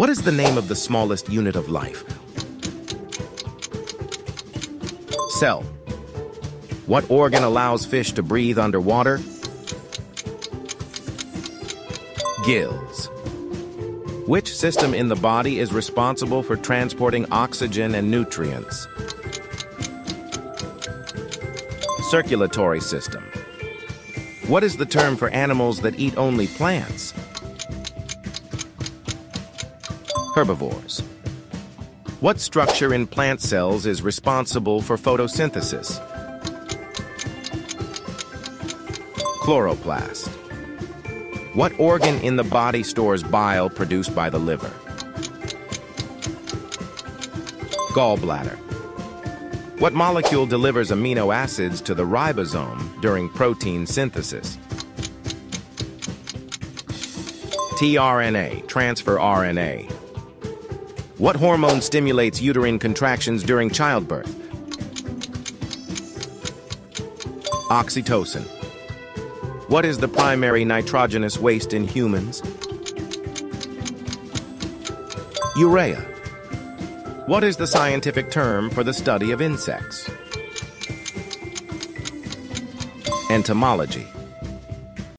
What is the name of the smallest unit of life? Cell. What organ allows fish to breathe underwater? Gills. Which system in the body is responsible for transporting oxygen and nutrients? Circulatory system. What is the term for animals that eat only plants? Herbivores. What structure in plant cells is responsible for photosynthesis? Chloroplast. What organ in the body stores bile produced by the liver? Gallbladder. What molecule delivers amino acids to the ribosome during protein synthesis? tRNA, transfer RNA. What hormone stimulates uterine contractions during childbirth? Oxytocin. What is the primary nitrogenous waste in humans? Urea. What is the scientific term for the study of insects? Entomology.